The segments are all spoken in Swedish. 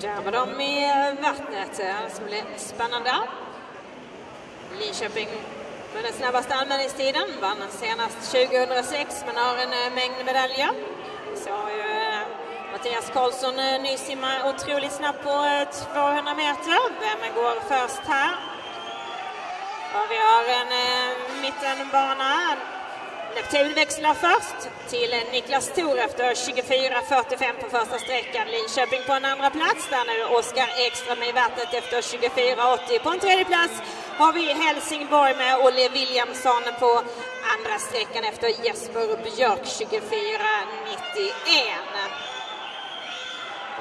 Där var de i vattnet. Eh, Det ska bli spännande. Linköping med den snabbaste anmälningstiden. Vann senast 2006 men har en eh, mängd medaljer. Så ju Mattias Karlsson eh, nysimmar otroligt snabbt på 200 meter. Vem går först här? Och vi har en mittenbana Neptun växlar först till Niklas Thor efter 24.45 på första sträckan. Linköping på en andra plats där nu Oskar Ekström i vattnet efter 24.80. På en tredje plats har vi Helsingborg med Olle Williamson på andra sträckan efter Jesper Björk 24.91.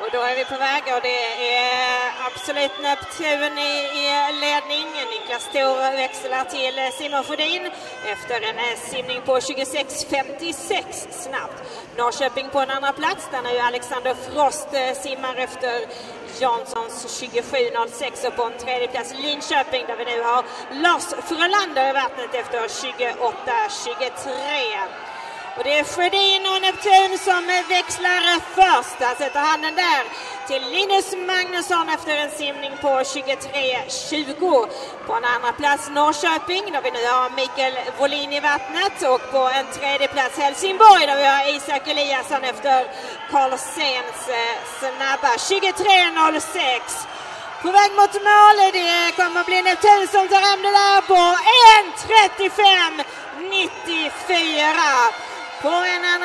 Och då är vi på väg och det är absolut Neptun i, i ledning. Niklas Thor växlar till Simon Fodin efter en simning på 26.56 snabbt. Norrköping på en andra plats där nu Alexander Frost eh, simmar efter Janssons 27.06 och på en tredje plats Linköping där vi nu har Lars Frölander i vattnet efter 28.23. Och det är Sjödin och Neptun som växlar först. Där sätter handen där till Linus Magnusson efter en simning på 23.20. På en andra plats Norrköping där vi nu har Mikael Wåhlin i vattnet och på en tredje plats Helsingborg där vi har Isak Eliasson efter Karlsens eh, snabba 23.06. På väg mot mål. Det kommer bli Neptun som tar hem det där på 1.35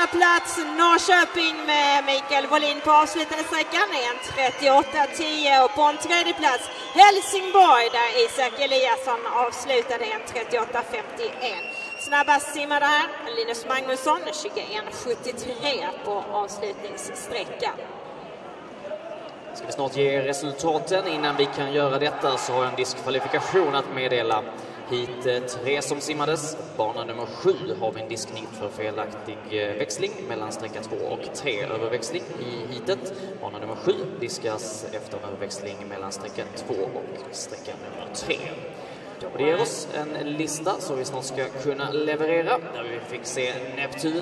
andra plats Norrköping med Mikael Wåhlin på avslutande sträckan, 1.38.10 och på en tredje plats Helsingborg där Isak Eliasson avslutade 1.38.51. Snabbast simmade här Linus Magnusson, 21.73 på avslutningssträckan. Ska vi snart ge resultaten. Innan vi kan göra detta så har jag en diskvalifikation att meddela. Hit eh, 3 som simmades. Bana nummer 7 har vi en diskning för felaktig eh, växling mellan sträcka 2 och 3 överväxling i hitet. Bana nummer 7 diskas efter en överväxling mellan sträcka 2 och sträcka nummer 3. Och det ger oss en lista som vi snart ska kunna leverera där vi fick se Neptun